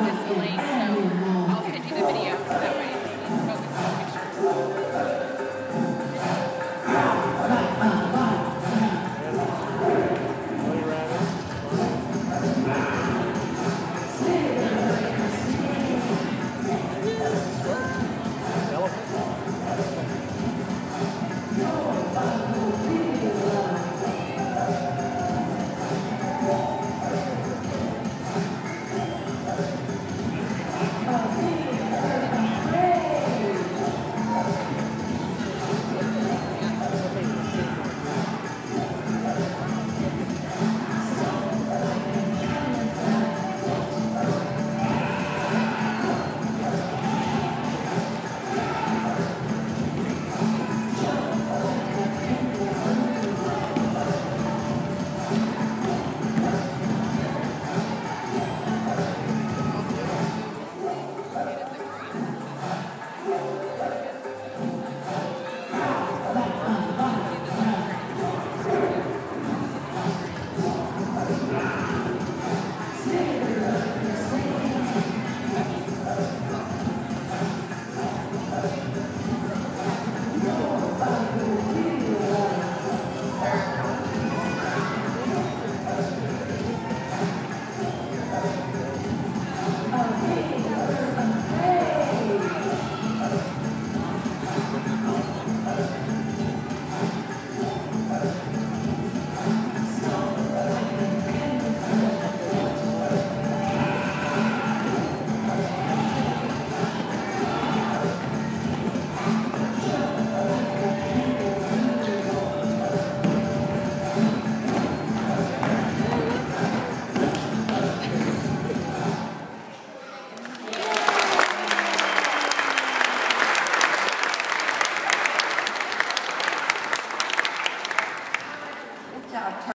whistling. So